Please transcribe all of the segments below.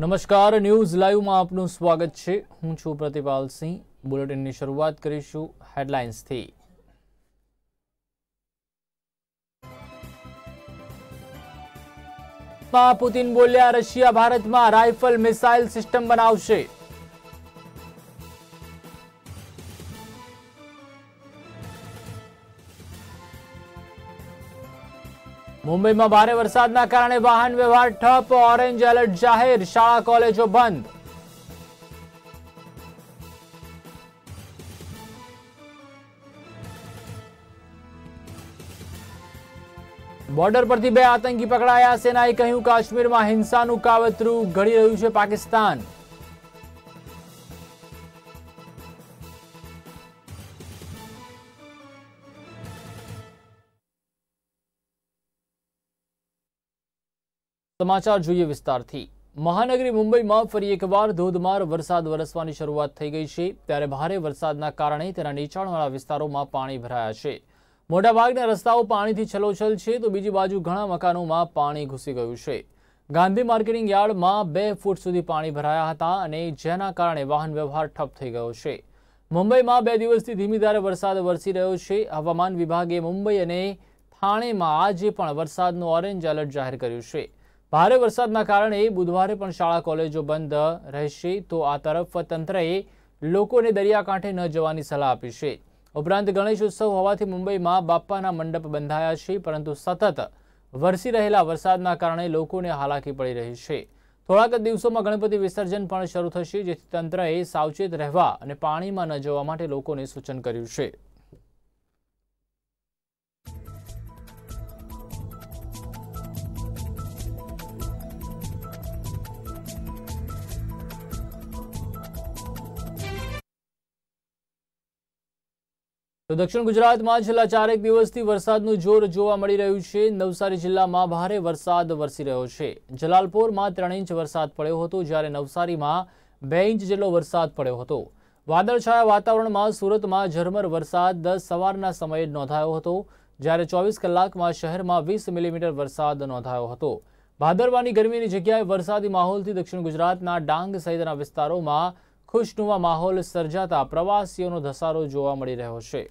નમસ્કાર, ન્યૂઝ લાઈવમાં આપનું સ્વાગત છે. હું છું પ્રતિપાલ સિંહ. બુલેટિનની શરૂઆત કરીશું હેડલાઇન્સથી. પુતિન બોલ્યા, રશિયા ભારતમાં રાઇફલ મિસાઇલ સિસ્ટમ બનાવશે. મુંબઈમાં ભારે વરસાદના કારણે વાહન વ્યવહાર ઠપ, ઓરેન્જ એલર્ટ જાહેર, શાળા, કોલેજો બંધ. બોર્ડર પરથી બે આતંકી પકડાયા. સેનાએ કહ્યું, કાશ્મીરમાં હિંસાનું કાવતરું ઘડી રહ્યું છે પાકિસ્તાન. સમાચાર જોઈએ વિસ્તારથી. મહાનગરી મુંબઈમાં ફરી એકવાર ધોધમાર વરસાદ વરસવાની શરૂઆત થઈ ગઈ છે. ત્યારે ભારે વરસાદના કારણે તેના નીચાણવાળા વિસ્તારોમાં પાણી ભરાયા છે. મોટાભાગના રસ્તાઓ પાણીથી છલોછલ છે તો બીજી બાજુ ઘણા મકાનોમાં પાણી ઘૂસી ગયું છે. ગાંધી માર્કેટિંગ યાર્ડમાં બે ફૂટ સુધી પાણી ભરાયા હતા અને જેના કારણે વાહન વ્યવહાર ઠપ થઈ ગયો છે. મુંબઈમાં બે દિવસથી ધીમી ધારે વરસાદ વરસી રહ્યો છે. હવામાન વિભાગે મુંબઈ અને થાણેમાં આજે પણ વરસાદનું ઓરેન્જ એલર્ટ જાહેર કર્યું છે. ભારે વરસાદના કારણે બુધવારે પણ શાળા કોલેજો બંધ રહેશે તો આ તરફ તંત્રએ લોકોને દરિયાકાંઠે ન જવાની સલાહ આપી છે. ઉપરાંત ગણેશ ઉત્સવ હોવાથી મુંબઈમાં બાપ્પાના મંડપ બંધાયા છે, પરંતુ સતત વરસી રહેલા વરસાદના કારણે લોકોને હાલાકી પડી રહી છે. થોડાક જ દિવસોમાં ગણપતિ વિસર્જન પણ શરૂ થશે, જેથી તંત્રએ સાવચેત રહેવા અને પાણીમાં ન જવા માટે લોકોને સૂચન કર્યું છે. તો દક્ષિણ ગુજરાતમાં છેલ્લા ચારેક દિવસથી વરસાદનું જોર જોવા મળી રહ્યું છે. નવસારી જિલ્લામાં ભારે વરસાદ વરસી રહ્યો છે. જલાલપોરમાં ત્રણ ઇંચ વરસાદ પડ્યો હતો, જ્યારે નવસારીમાં બે ઇંચ જેટલો વરસાદ પડ્યો હતો. વાદળછાયા વાતાવરણમાં સુરતમાં ઝરમર વરસાદ દસ સવારના સમયે નોંધાયો હતો, જ્યારે ચોવીસ કલાકમાં શહેરમાં વીસ મિલીમીટર વરસાદ નોંધાયો હતો. ભાદરવાની ગરમીની જગ્યાએ વરસાદી માહોલથી દક્ષિણ ગુજરાતના ડાંગ સહિતના વિસ્તારોમાં ખુશનુમા માહોલ સર્જાતા પ્રવાસીઓનો ધસારો જોવા મળી રહ્યો છે.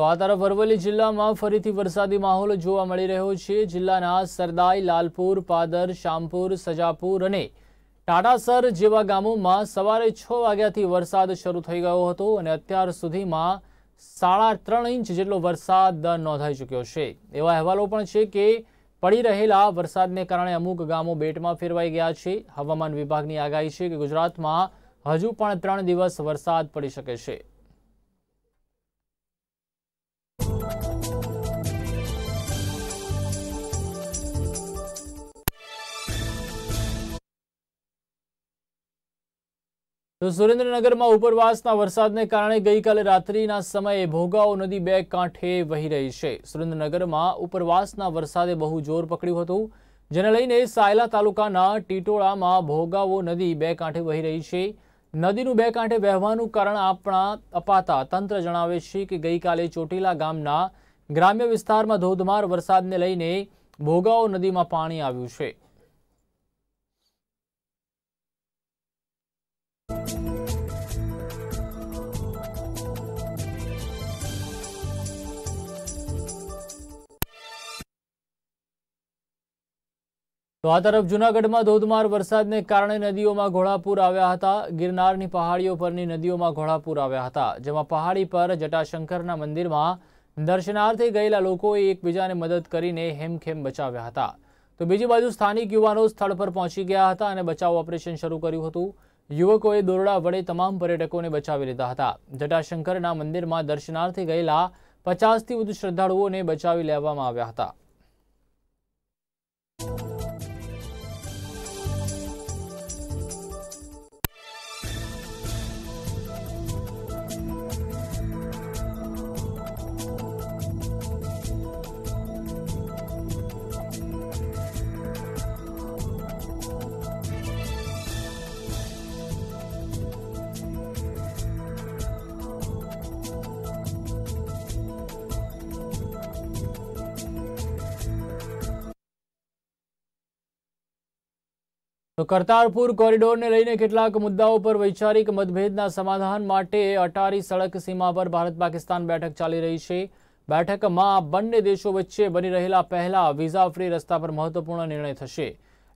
તો આ તરફ અરવલ્લી જિલ્લામાં ફરીથી વરસાદી માહોલ જોવા મળી રહ્યો છે. જિલ્લાના સરદાઈ, લાલપુર, પાદર, શામપુર, સજાપુર અને ટાટાસર જેવા ગામોમાં સવારે છ વાગ્યાથી વરસાદ શરૂ થઈ ગયો હતો અને અત્યાર સુધીમાં સાડા ત્રણ ઇંચ જેટલો વરસાદ નોંધાઈ ચૂક્યો છે. એવા અહેવાલો પણ છે કે પડી રહેલા વરસાદને કારણે અમુક ગામો બેટમાં ફેરવાઈ ગયા છે. હવામાન વિભાગની આગાહી છે કે ગુજરાતમાં હજુ પણ ત્રણ દિવસ વરસાદ પડી શકે છે. તો સુરેન્દ્રનગરમાં ઉપરવાસના વરસાદને કારણે ગઈકાલે રાત્રિના સમયે ભોગાવો નદી બે કાંઠે વહી રહી છે. સુરેન્દ્રનગરમાં ઉપરવાસના વરસાદે બહુ જોર પકડ્યું હતું, જેને લઈને સાયલા તાલુકાના ટીટોળામાં ભોગાવો નદી બે કાંઠે વહી રહી છે. નદીનું બે કાંઠે વહેવાનું કારણ આપણા અપાતા તંત્ર જણાવે છે કે ગઈકાલે ચોટીલા ગામના ગ્રામ્ય વિસ્તારમાં ધોધમાર વરસાદને લઈને ભોગાવો નદીમાં પાણી આવ્યું છે. તો આ તરફ જૂનાગઢમાં ધોધમાર વરસાદને કારણે નદીઓમાં ઘોડાપૂર આવ્યા હતા. ગિરનારની પહાડીઓ પરની નદીઓમાં ઘોડાપૂર આવ્યા હતા, જેમાં પહાડી પર જટાશંકરના મંદિરમાં દર્શનાર્થે ગયેલા લોકોએ એકબીજાને મદદ કરીને હેમખેમ બચાવ્યા હતા. તો બીજી બાજુ સ્થાનિક યુવાનો સ્થળ પર પહોંચી ગયા હતા અને બચાવ ઓપરેશન શરૂ કર્યું હતું. યુવકોએ દોરડા વડે તમામ પર્યટકોને બચાવી લીધા હતા. જટાશંકરના મંદિરમાં દર્શનાર્થે ગયેલા પચાસથી વધુ શ્રદ્ધાળુઓને બચાવી લેવામાં આવ્યા હતા. તો કરતારપુર કોરિડોરને લઈને કેટલાક મુદ્દાઓ પર વૈચારિક મતભેદના સમાધાન માટે અટારી સડક સીમા પર ભારત પાકિસ્તાન બેઠક ચાલી રહી છે. બેઠકમાં બંને દેશો વચ્ચે બની રહેલા પહેલા વિઝા ફ્રી રસ્તા પર મહત્વપૂર્ણ નિર્ણય થશે.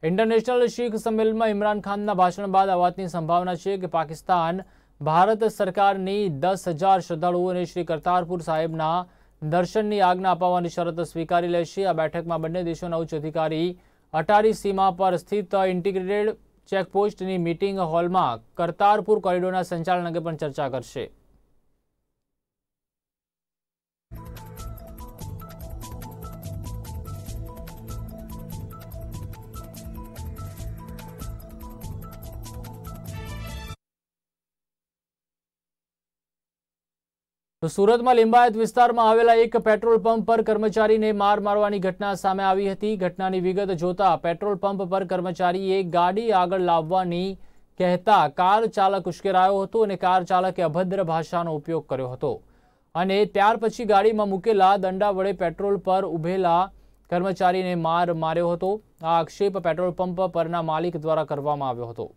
ઇન્ટરનેશનલ શીખ સંમેલનમાં ઇમરાન ખાનના ભાષણ બાદ આ વાતની સંભાવના છે કે પાકિસ્તાન ભારત સરકારની દસ હજાર શ્રદ્ધાળુઓને શ્રી કરતારપુર સાહેબના દર્શનની આજ્ઞા અપાવવાની શરત સ્વીકારી લેશે. આ બેઠકમાં બંને દેશોના ઉચ્ચ અધિકારી અટારી સીમા પર સ્થિત ઇન્ટિગ્રેટેડ ચેકપોસ્ટની મીટિંગ હોલમાં કરતારપુર કોરિડોરના સંચાલન અંગે પણ ચર્ચા કરશે. તો સુરતમાં લિંબાયત વિસ્તારમાં આવેલા એક પેટ્રોલ પંપ પર કર્મચારીને માર મારવાની ઘટના સામે આવી હતી. ઘટનાની વિગત જોતા પેટ્રોલ પંપ પર કર્મચારીએ ગાડી આગળ લાવવાની કહેતા કાર ચાલક ઉશ્કેરાયો હતો અને કાર ચાલકે અભદ્ર ભાષાનો ઉપયોગ કર્યો હતો. અને ત્યાર પછી ગાડીમાં મૂકેલા દંડા વડે પેટ્રોલ પર ઉભેલા કર્મચારીને માર માર્યો હતો. આ આક્ષેપ પેટ્રોલ પંપ પરના માલિક દ્વારા કરવામાં આવ્યો હતો.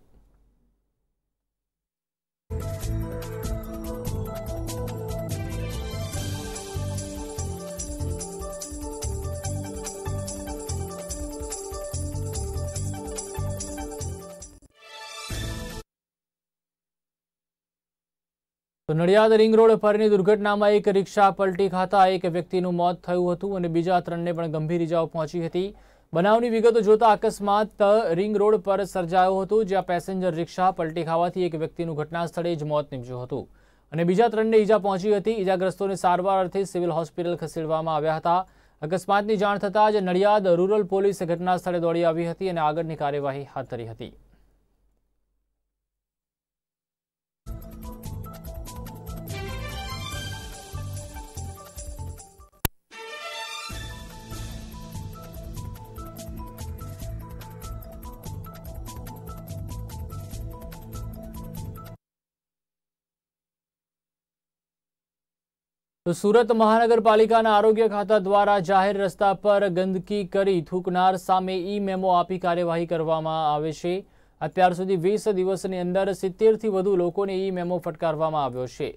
તો નડિયાદ રિંગ રોડ પરની દુર્ઘટનામાં એક રિક્ષા પલટી ખાતા એક વ્યક્તિનું મોત થયું હતું અને બીજા ત્રણને પણ ગંભીર ઇજાઓ પહોંચી હતી. બનાવની વિગતો જોતા અકસ્માત રિંગ રોડ પર સર્જાયો હતો, જ્યાં પેસેન્જર રિક્ષા પલટી ખાવાથી એક વ્યક્તિનું ઘટના સ્થળે જ મોત નીપજ્યું હતું. અને બીજા ત્રણને ઈજા પહોંચી હતી. ઈજાગ્રસ્તોને સારવાર અર્થે સિવિલ હોસ્પિટલ ખસેડવામાં આવ્યા હતા. અકસ્માતની જાણ થતાં જ નડિયાદ રૂરલ પોલીસ ઘટના સ્થળે દોડી આવી હતી અને આગળની કાર્યવાહી હાથ ધરી હતી. તો સુરત મહાનગરપાલિકાના આરોગ્ય ખાતા દ્વારા જાહેર રસ્તા પર ગંદકી કરી થૂકનાર સામે ઈ મેમો આપી કાર્યવાહી કરવામાં આવે છે. અત્યાર સુધી વીસ દિવસની અંદર સિત્તેરથી વધુ લોકોને ઈ મેમો ફટકારવામાં આવ્યો છે.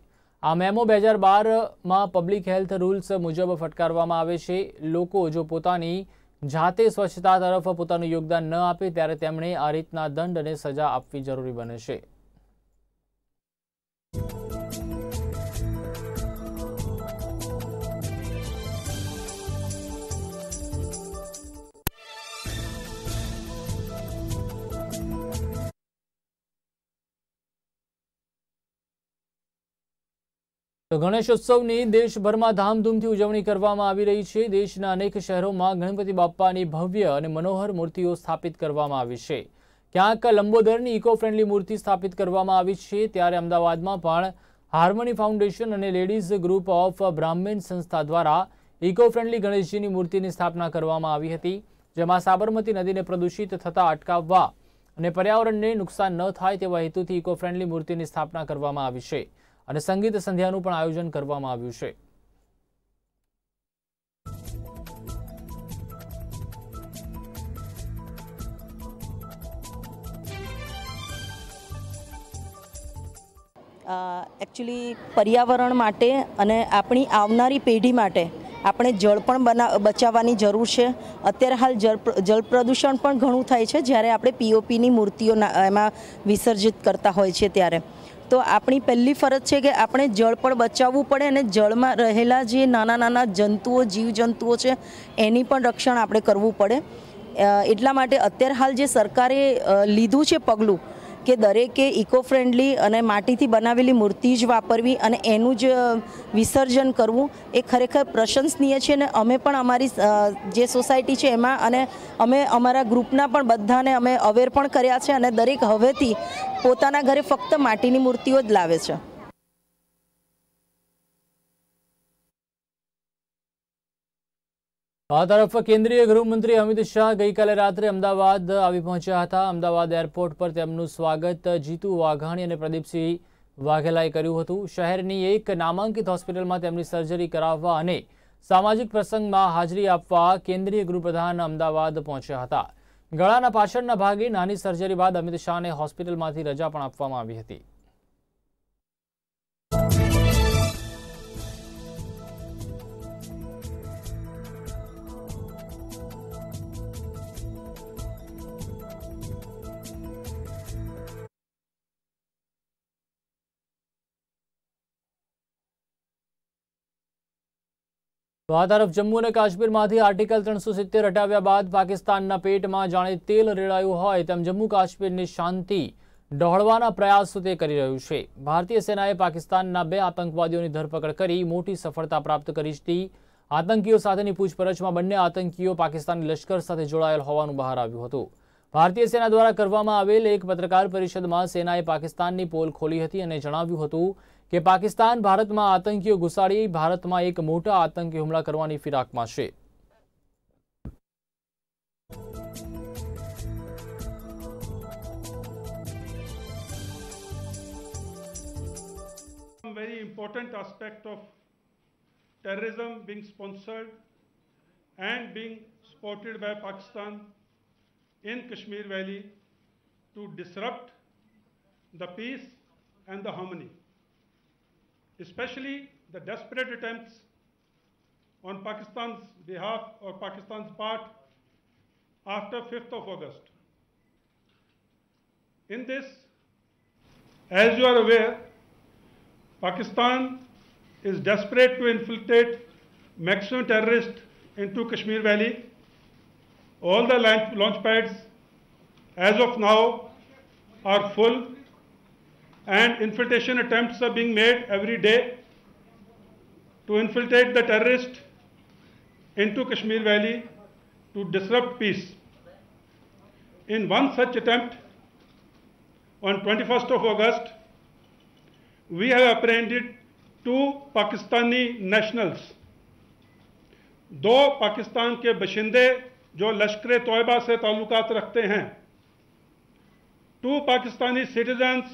આ મેમો બે હજાર બારમાં પબ્લિક હેલ્થ રૂલ્સ મુજબ ફટકારવામાં આવે છે. લોકો જો પોતાની જાતે સ્વચ્છતા તરફ પોતાનું યોગદાન ન આપે, ત્યારે તેમણે આ રીતના દંડ અને સજા આપવી જરૂરી બને છે. તો ગણેશોત્સવની દેશભરમાં ધામધૂમથી ઉજવણી કરવામાં આવી રહી છે. દેશના અનેક શહેરોમાં ગણપતિ બાપ્પાની ભવ્ય અને મનોહર મૂર્તિઓ સ્થાપિત કરવામાં આવી છે. ક્યાંક લંબોદરની ઇકો ફ્રેન્ડલી મૂર્તિ સ્થાપિત કરવામાં આવી છે. ત્યારે અમદાવાદમાં પણ હાર્મની ફાઉન્ડેશન અને લેડીઝ ગ્રુપ ઓફ બ્રાહ્મણ સંસ્થા દ્વારા ઇકો ફ્રેન્ડલી ગણેશજીની મૂર્તિની સ્થાપના કરવામાં આવી હતી, જેમાં સાબરમતી નદીને પ્રદૂષિત થતાં અટકાવવા અને પર્યાવરણને નુકસાન ન થાય તેવા હેતુથી ઇકો ફ્રેન્ડલી મૂર્તિની સ્થાપના કરવામાં આવી છે. અને સંગીત સંધ્યાનું પણ આયોજન કરવામાં આવ્યું છે. એકચ્યુઅલી પર્યાવરણ માટે અને આપણી આવનારી પેઢી માટે આપણે જળ પણ બના, બચાવવાની જરૂર છે. અત્યારે હાલ જળ જળ પ્રદૂષણ પણ ઘણું થાય છે જ્યારે આપણે પીઓપીની મૂર્તિઓ એમાં વિસર્જિત કરતા હોય છે ત્યારે. તો આપણી પહેલી ફરજ છે કે આપણે જળ પણ બચાવવું પડે અને જળમાં રહેલા જે નાના નાના જંતુઓ, જીવજંતુઓ છે, એની પણ રક્ષણ આપણે કરવું પડે. એટલા માટે અત્યારે હાલ જે સરકારે લીધું છે પગલું કે દરેકે ઇકો ફ્રેન્ડલી અને માટીથી બનાવેલી મૂર્તિ જ વાપરવી અને એનું જ વિસર્જન કરવું એ ખરેખર પ્રશંસનીય છે અને અમે પણ અમારી જે સોસાયટી છે એમાં અને અમે અમારા ગ્રુપના પણ બધાને અમે અવેર પણ કર્યા છે અને દરેક હવેથી પોતાના ઘરે ફક્ત માટીની મૂર્તિઓ જ લાવે છે. આ તરફ કેન્દ્રીય ગૃહમંત્રી અમિત શાહ ગઈકાલે રાત્રે અમદાવાદ આવી પહોંચ્યા હતા. અમદાવાદ એરપોર્ટ પર તેમનું સ્વાગત જીતુ વાઘાણી અને પ્રદીપસિંહ વાઘેલાએ કર્યું હતું. શહેરની એક નામાંકિત હોસ્પિટલમાં તેમની સર્જરી કરાવવા અને સામાજિક પ્રસંગમાં હાજરી આપવા કેન્દ્રીય ગૃહપ્રધાન અમદાવાદ પહોંચ્યા હતા. ગળાના પાછળના ભાગે નાની સર્જરી બાદ અમિત શાહને હોસ્પિટલમાંથી રજા પણ આપવામાં આવી હતી. તો આ તરફ જમ્મુ અને કાશ્મીરમાંથી આર્ટિકલ ત્રણસો સિત્તેર હટાવ્યા બાદ પાકિસ્તાનના પેટમાં જાણે તેલ રેડાયું હોય તેમ જમ્મુ કાશ્મીરની શાંતિ ડહોળવાના પ્રયાસો તે કરી રહ્યું છે. ભારતીય સેનાએ પાકિસ્તાનના બે આતંકવાદીઓની ધરપકડ કરી મોટી સફળતા પ્રાપ્ત કરી હતી આતંકીઓ સાથેની પૂછપરછમાં બંને આતંકીઓ પાકિસ્તાની લશ્કર સાથે જોડાયેલ હોવાનું બહાર આવ્યું હતું. ભારતીય સેના દ્વારા કરવામાં આવેલ એક પત્રકાર પરિષદમાં સેનાએ પાકિસ્તાનની પોલ ખોલી હતી અને જણાવ્યું હતું કે પાકિસ્તાન ભારતમાં આતંકીઓ ઘુસાડી ભારતમાં એક મોટા આતંકી હુમલા કરવાની ફિરાકમાં છે very important aspect of terrorism being sponsored and being supported by Pakistan in Kashmir Valley to disrupt the peace and the harmony especially the desperate attempts on Pakistan's behalf or Pakistan's part after 5th of August. In this, as you are aware, Pakistan is desperate to infiltrate maximum terrorists into Kashmir Valley. All the launch, launch pads as of now are full and infiltration attempts are being made every day to infiltrate the terrorists into Kashmir Valley to disrupt peace. In one such attempt, on 21st of August, we have apprehended two Pakistani nationals. दो पाकिस्तान के बशिंदे जो लश्कर तोयबा से ताल्लुकात रखते हैं two Pakistani citizens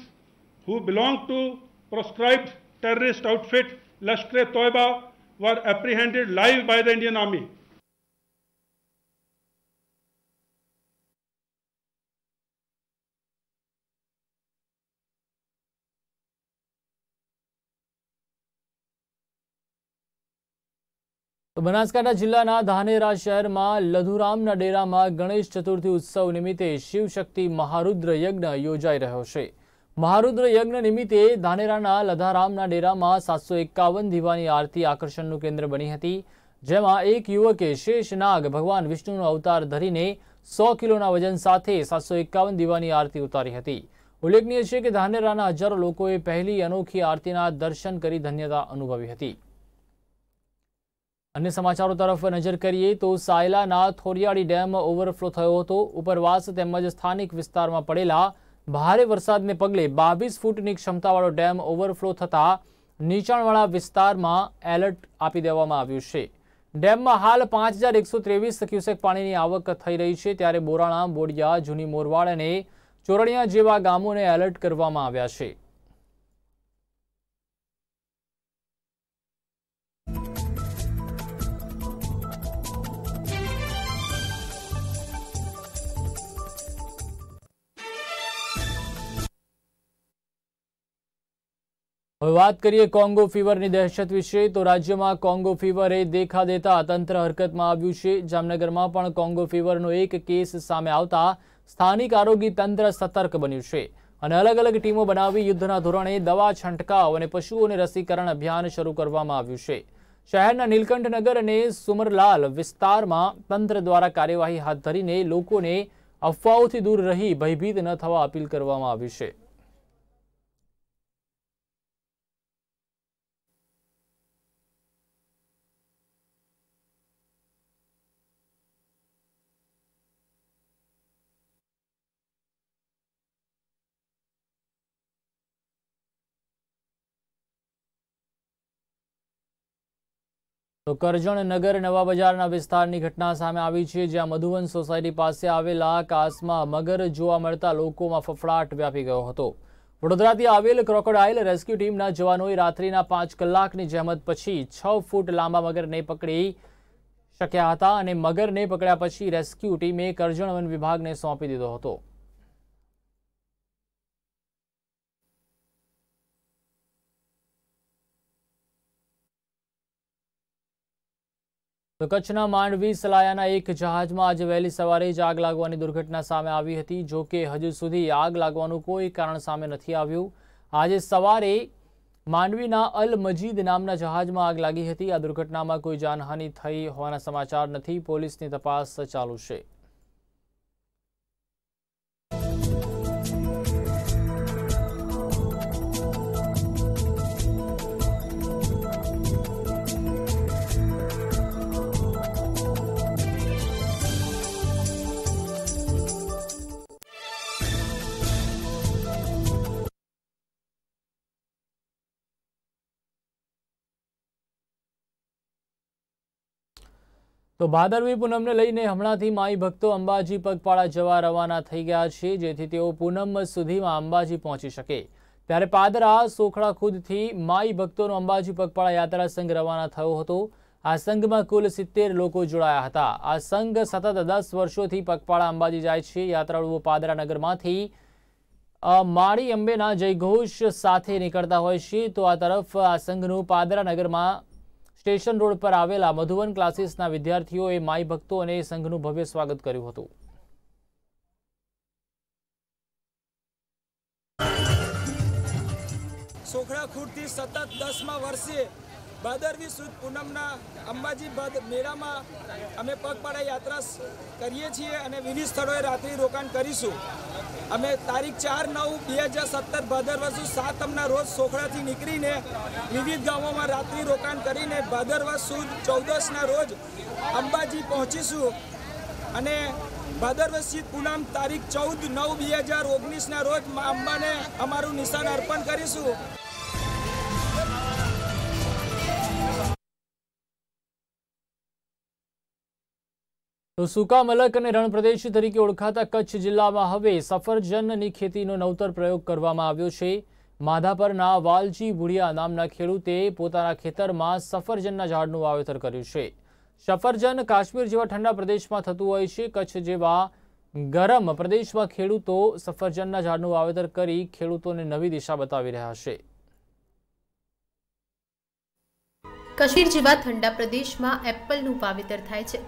who belonged to proscribed terrorist outfit Lashkar-e-Toiba were apprehended live by the Indian Army. Banaskantha જિલ્લાના ધાનેરા શહેરમાં લધુરામના ડેરામાં ગણેશ ચતુર્થી ઉત્સવ નિમિત્તે શિવશક્તિ મહારુદ્ર યજ્ઞ યોજાઈ રહ્યો છે મહારુદ્ર યજ્ઞ નિમિત્તે ધાનેરાના લધારામના ડેરામાં સાતસો એકાવન દીવાની આરતી આકર્ષણનું કેન્દ્ર બની હતી, જેમાં એક યુવકે શેષનાગ ભગવાન વિષ્ણુનો અવતાર ધરીને સો કિલોના વજન સાથે સાતસો એકાવન દીવાની આરતી ઉતારી હતી. ઉલ્લેખનીય છે કે ધાનેરાના હજારો લોકોએ પહેલી અનોખી આરતીના દર્શન કરી ધન્યતા અનુભવી હતી. અન્ય સમાચારો તરફ નજર કરીએ તો સાયલાના થોરિયાળી ડેમ ઓવરફ્લો થયો હતો. ઉપરવાસ તેમજ સ્થાનિક વિસ્તારમાં પડેલા ભારે વરસાદને પગલે બાવીસ ફૂટની ક્ષમતાવાળો ડેમ ઓવરફ્લો થતાં નીચાણવાળા વિસ્તારમાં એલર્ટ આપી દેવામાં આવ્યું છે. ડેમમાં હાલ પાંચ હજાર એકસો ત્રેવીસ ક્યુસેક પાણીની આવક થઈ રહી છે, ત્યારે બોરાણા, બોડિયા, જૂની મોરવાડ અને ચોરણિયા જેવા ગામોને એલર્ટ કરવામાં આવ્યા છે. હવે વાત કરીએ કોંગો ફીવરની દહેશત વિશે, તો રાજ્યમાં કોંગો ફીવરે દેખા દેતા તંત્ર હરકતમાં આવ્યું છે. જામનગરમાં પણ કોંગો ફીવરનો એક કેસ સામે આવતા સ્થાનિક આરોગ્ય તંત્ર સતર્ક બન્યું છે અને અલગ અલગ ટીમો બનાવી યુદ્ધના ધોરણે દવા છંટકાવ અને પશુઓને રસીકરણ અભિયાન શરૂ કરવામાં આવ્યું છે. શહેરના નીલકંઠનગર અને સુમરલાલ વિસ્તારમાં તંત્ર દ્વારા કાર્યવાહી હાથ ધરીને લોકોને અફવાઓથી દૂર રહી ભયભીત ન થવા અપીલ કરવામાં આવી છે. તો કરજણ નગર નવા બજારના વિસ્તારની ઘટના સામે આવી છે, જ્યાં મધુવન સોસાયટી પાસે આવેલા કાસમાં મગર જોવા મળતા લોકોમાં ફફડાટ વ્યાપી ગયો હતો. વડોદરાથી આવેલ ક્રોકોડાઇલ રેસ્ક્યુ ટીમના જવાનોએ રાત્રિના પાંચ કલાકની જહેમત પછી છ ફૂટ લાંબા મગરને પકડી શક્યા હતા અને મગરને પકડ્યા પછી રેસ્ક્યુ ટીમે કરજણ વન વિભાગને સોંપી દીધો હતો. તો કચ્છના માંડવી, સલાયાના એક જહાજમાં આજે વહેલી સવારે જ આગ લાગવાની દુર્ઘટના સામે આવી હતી, જો કે હજુ સુધી આગ લાગવાનું કોઈ કારણ સામે નથી આવ્યું. આજે સવારે માંડવીના અલ મજીદ નામના જહાજમાં આગ લાગી હતી. આ દુર્ઘટનામાં કોઈ જાનહાનિ થઈ હોવાના સમાચાર નથી. પોલીસની તપાસ ચાલુ છે. તો ભાદરવી પૂનમને લઈને હમણાંથી માઈ ભક્તો અંબાજી પગપાળા જવા રવાના થઈ ગયા છે, જેથી તેઓ પૂનમ સુધીમાં અંબાજી પહોંચી શકે. ત્યારે પાદરા, સોખડા ખુદથી માઈ ભક્તોનો અંબાજી પગપાળા યાત્રા સંઘ રવાના થયો હતો. આ સંઘમાં કુલ સિત્તેર લોકો જોડાયા હતા. આ સંઘ સતત દસ વર્ષોથી પગપાળા અંબાજી જાય છે. યાત્રાળુઓ પાદરા નગરમાંથી માળી અંબેના જયઘોષ સાથે નીકળતા હોય છે. તો આ તરફ આ સંઘનું પાદરા નગરમાં સ્ટેશન રોડ પર આવેલા મધુવન ક્લાસીસના વિદ્યાર્થીઓએ માઈ ભક્તો અને સંઘનું ભવ્ય સ્વાગત કર્યું હતું. સોખડા ખુરથી સતત દસમા વર્ષે ભાદરવી સુદ પૂનમના અંબાજી મેળામાં અમે પગપાળા યાત્રા કરીએ છીએ અને વિવિધ સ્થળોએ રાત્રિ રોકાણ કરીશું. અમે તારીખ ચાર નવ બે હજાર સત્તર ભાદરવા સુદ સાતમના રોજ સોખડાથી નીકળીને વિવિધ ગામોમાં રાત્રિ રોકાણ કરીને ભાદરવા સુદ ચૌદસના રોજ અંબાજી પહોંચીશું. અને ભાદરવસી પૂનમ તારીખ ચૌદ નવ બે હજાર ઓગણીસના રોજ અંબાને અમારું નિશાન અર્પણ કરીશું. તો સૂકા મલક અને રણપ્રદેશ તરીકે ઓળખાતા કચ્છ જિલ્લામાં હવે સફરજનની ખેતીનો નવતર પ્રયોગ કરવામાં આવ્યો છે. માધાપરના વાલજી ભુડિયા નામના ખેડૂતે પોતાના ખેતરમાં સફરજનના ઝાડનું વાવેતર કર્યું છે. સફરજન કાશ્મીર જેવા ઠંડા પ્રદેશમાં થતું હોય છે. કચ્છ જેવા ગરમ પ્રદેશમાં ખેડૂતો સફરજનના ઝાડનું વાવેતર કરી ખેડૂતોને નવી દિશા બતાવી રહ્યા છે. કાશ્મીર જેવા ઠંડા પ્રદેશમાં એપલનું વાવેતર થાય છે.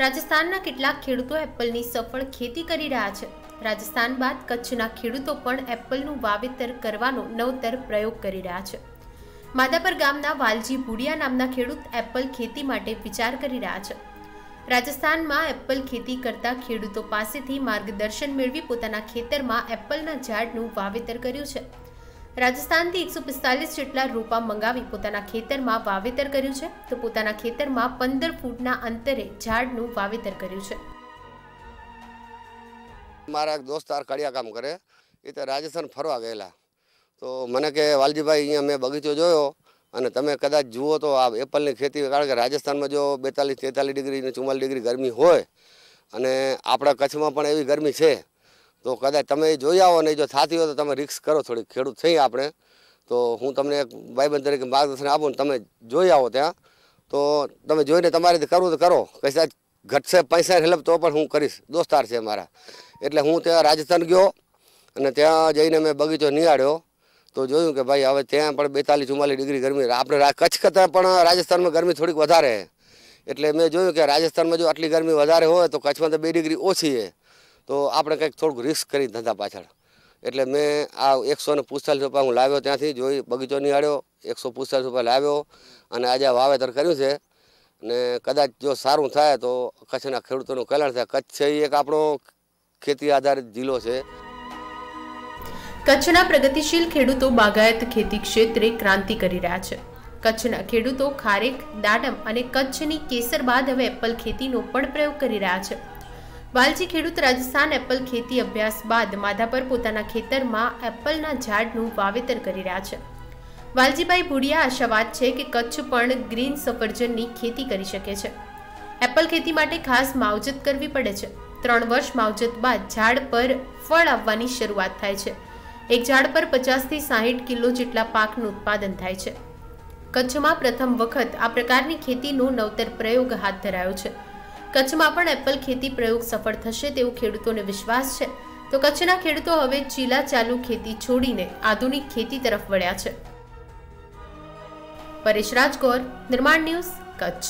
રાજસ્થાનના કેટલાક ખેડૂતો એપલની સફળ ખેતી કરી રહ્યા છે. રાજસ્થાન બાદ કચ્છના ખેડૂતો પણ એપલનું વાવેતર કરવાનો નવતર પ્રયોગ કરી રહ્યા છે. માધાપર ગામના વાલજી ભુડિયા નામના ખેડૂત એપલ ખેતી માટે વિચાર કરી રહ્યા છે. રાજસ્થાનમાં એપલ ખેતી કરતા ખેડૂતો પાસેથી માર્ગદર્શન મેળવી પોતાના ખેતરમાં એપલના ઝાડનું વાવેતર કર્યું છે. રાજસ્થાનથી એકસો પિસ્તાલીસ જેટલા રોપા મંગાવી પોતાના ખેતરમાં વાવેતર કર્યું છે. તો પોતાના ખેતરમાં પંદર ફૂટના અંતરે ઝાડનું વાવેતર કર્યું છે. મારા એક દોસ્તાર કડિયા કામ કરે. એ તો રાજસ્થાન ફરવા ગયેલા. તો મને કે, વાલજીભાઈ, અહીંયા મેં બગીચો જોયો અને તમે કદાચ જુઓ તો આ એપલની ખેતી, કારણ કે રાજસ્થાનમાં જો બેતાલીસ તેતાલીસ ડિગ્રી ને ચુમ્માલીસ ડિગ્રી ગરમી હોય અને આપણા કચ્છમાં પણ એવી ગરમી છે તો કદાચ તમે જોઈ આવો નહીં જો થતી હોય તો તમે રિક્સ કરો, થોડીક ખેડૂત થઈ આપણે. તો હું તમને એક ભાઈબંધ તરીકે માર્ગદર્શન આપું ને તમે જોઈ આવો ત્યાં. તો તમે જોઈને તમારે કરવું તો કરો. કદાચ ઘટશે પૈસા હેલ્પ તો પણ હું કરીશ. દોસ્તાર છે મારા. એટલે હું ત્યાં રાજસ્થાન ગયો અને ત્યાં જઈને મેં બગીચો નિહાળ્યો. તો જોયું કે ભાઈ હવે ત્યાં પણ બેતાલીસ, ચુમ્માલીસ ડિગ્રી ગરમી આપણે કચ્છ કરતાં પણ રાજસ્થાનમાં ગરમી થોડીક વધારે. એટલે મેં જોયું કે રાજસ્થાનમાં જો આટલી ગરમી વધારે હોય તો કચ્છમાં તો બે ડિગ્રી ઓછી છે. તો આપણે કંઈક થોડુંક રિસ્ક કરી ધંધા પાછળ. એટલે મેં આ એકસો ને પિસ્તાલીસ રૂપિયા હું લાવ્યો ત્યાંથી, જોઈ બગીચો નિહાળ્યો, એકસો પિસ્તાલીસ રૂપિયા લાવ્યો અને આજે વાવેતર કર્યું છે. ને કદાચ જો સારું થાય તો કચ્છના ખેડૂતોનું કલ્યાણ થાય. કચ્છ છે એક આપણો ખેતી આધારિત જિલ્લો છે. કચ્છના પ્રગતિશીલ ખેડૂતો બાગાયત ખેતી ક્ષેત્રે ક્રાંતિ કરી રહ્યા છે. કચ્છના ખેડૂતો ખારેક, દાડમ અને કચ્છની કેસર બાદ હવે એપલ ખેતીનો પણ પ્રયોગ કરી રહ્યા છે. વાલજી ખેડૂત રાજસ્થાન એપલ ખેતી અભ્યાસ બાદ માધાપર પોતાના ખેતરમાં એપલના ઝાડનું વાવેતર કરી રહ્યા છે. વાલજીભાઈ ભુડિયા આશાવાદ છે કે કચ્છ પણ ગ્રીન સફરજનની ખેતી કરી શકે છે. એપલ ખેતી માટે ખાસ માવજત કરવી પડે છે. ત્રણ વર્ષ માવજત બાદ ઝાડ પર ફળ આવવાની શરૂઆત થાય છે. એક ઝાડ પર પચાસથી સાહીઠ કિલો જેટલા પાકનું ઉત્પાદન થાય છે. કચ્છમાં પ્રથમ વખત આ પ્રકારની ખેતીનો નવતર પ્રયોગ હાથ ધરાયો છે. કચ્છમાં પણ એપલ ખેતી પ્રયોગ સફળ થશે તેવું ખેડૂતોને વિશ્વાસ છે. તો કચ્છના ખેડૂતો હવે ચીલા ચાલુ ખેતી છોડીને આધુનિક ખેતી તરફ વળ્યા છે. પરેશ રાજગોર, નિર્માણ ન્યૂઝ, કચ્છ.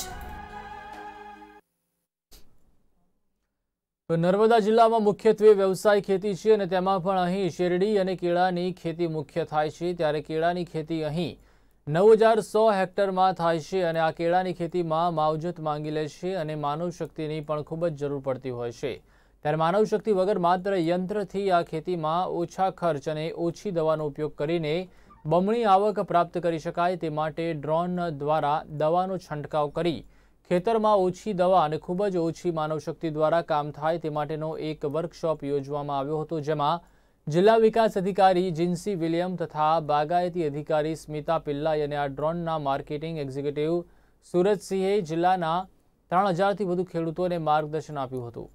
નર્મદા જિલ્લામાં મુખ્યત્વે વ્યવસાય ખેતી છે અને તેમાં પણ અહીં શેરડી અને કેળાની ખેતી મુખ્ય થાય છે. ત્યારે કેળાની ખેતી અહીં નવ હજાર સો હેક્ટરમાં થાય છે અને આ કેળાની ખેતીમાં માવજત માંગી લે છે અને માનવ શક્તિની પણ ખૂબ જ જરૂર પડતી હોય છે. ત્યારે માનવ શક્તિ વગર માત્ર યંત્રથી આ ખેતીમાં ઓછા ખર્ચ અને ઓછી દવાનો ઉપયોગ કરીને બમણી આવક પ્રાપ્ત કરી શકાય તે માટે ડ્રોન દ્વારા દવાનો છંટકાવ કરી ખેતરમાં ઓછી દવા અને ખૂબ જ ઓછી માનવશક્તિ દ્વારા કામ થાય તે માટેનો એક વર્કશોપ યોજવામાં આવ્યો હતો, જેમાં જિલ્લા વિકાસ અધિકારી જિન્સી વિલિયમ તથા બાગાયતી અધિકારી સ્મિતા પિલ્લાઈ અને આ ડ્રોનના માર્કેટિંગ એક્ઝિક્યુટિવ સુરજસિંહે જિલ્લાના ત્રણ હજારથી વધુ ખેડૂતોને માર્ગદર્શન આપ્યું હતું.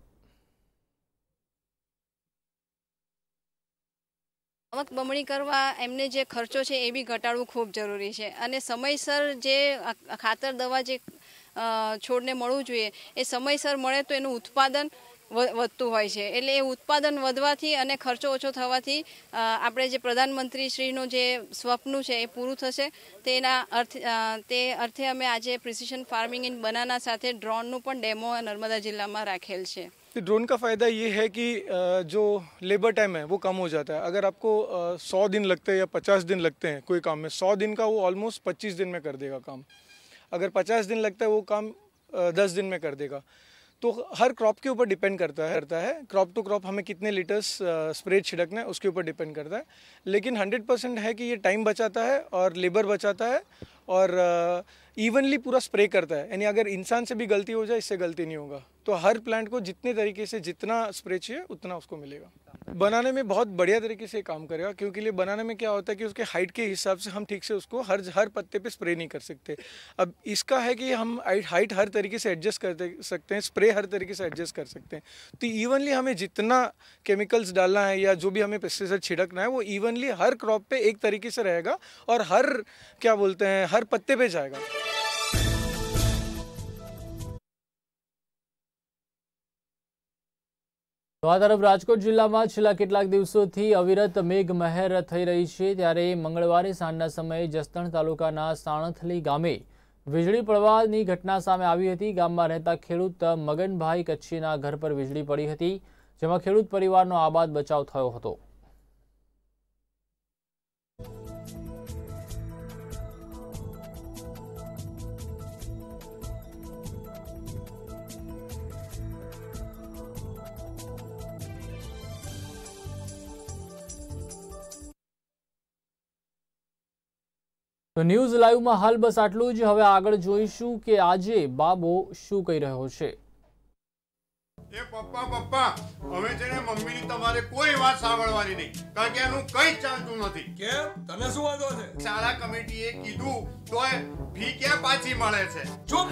આવક બમણી કરવા એમને જે ખર્ચો છે એ બી ઘટાડવું ખૂબ જરૂરી છે અને સમયસર જે ખાતર દવા જે છોડને મળવું જોઈએ એ સમયસર મળે તો એનું ઉત્પાદન વધતું હોય છે એટલે એ ઉત્પાદન વધવાથી અને ખર્ચો ઓછો થવાથી અ, આપણે જે પ્રધાનમંત્રી શ્રીનું જે સ્વપ્ન છે એ પૂરું થશે તેના અર્થ અ, તે અર્થે અમે આજે પ્રિસિશન ફાર્મિંગ ઇન બનાના સાથે ડ્રોનનું પણ ડેમો નર્મદા જિલ્લામાં રાખેલ છે तो ड्रोन का फ़ायदा ये है कि अ, जो लेबर टाइम है वो कम हो जाता है अगर आपको सौ दिन लगते हैं या पचास दिन लगते हैं कोई काम में सौ दिन का वो ऑलमोस्ट पच्चीस दिन में कर देगा काम अगर पचास दिन लगता है वो काम दस दिन में कर देगा तो हर क्रॉप के ऊपर डिपेंड करता है करता है क्रॉप टू क्रॉप हमें कितने लीटर्स स्प्रे छिड़कना है उसके ऊपर डिपेंड करता है लेकिन हंड्रेड परसेंट है कि ये टाइम बचाता है और लेबर बचाता है और इवनली पूरा स्प्रे करता है। यानी अगर इंसान से भी गलती हो जाए, इससे गलती नहीं होगा। तो हर प्लांट को जितने तरीके से जितना स्प्रे चाहिए, उतना उसको मिलेगा। बनाने में बहुत बढ़िया तरीके से काम करेगा, क्योंकि लिए बनाने में क्या होता है कि उसके हाइट के हिसाब से हम ठीक से उसको हर हर पत्ते पे स्प्रे नहीं कर सकते। अब इसका है कि हम हाइट हर तरीके से एडजस्ट कर सकते हैं स्प्रे हर तरीके से एडजस्ट कर सकते हैं। तो इवनली हमें जितना केमिकल्स डालना है या जो भी हमें पेस्टिसाइड छिड़कना है, वो इवनली हर क्रॉप पर एक तरीके से रहेगा और हर, क्या बोलते हैं हर पत्ते पे जाएगा તો આ તરફ રાજકોટ જિલ્લામાં છેલ્લા કેટલાક દિવસોથી અવિરત મેઘમહેર થઈ રહી છે ત્યારે મંગળવારે સાંજના સમયે જસદણ તાલુકાના સાણથલી ગામે વીજળી પડવાની ઘટના સામે આવી હતી ગામમાં રહેતા ખેડૂત મગનભાઈ કચ્છીના ઘર પર વીજળી પડી હતી જેમાં ખેડૂત પરિવારનો આબાદ બચાવ થયો હતો તો ન્યૂઝ લાઈવમાં હાલ બસ આટલું જ. હવે આગળ જોઈશું કે આજે બાબો શું કહી રહ્યો છે. એ પપ્પા પપ્પા હવે છે ને મમ્મીની તમારે કોઈ વાત સાંભળવાની નહીં. કારણ કે એનું કંઈ ચાલતું નથી. કેમ? તને શું વાંધો છે? શાળા કમિટીએ કીધું તોય ફી ક્યાં પાછી મળે છે? ચૂપ!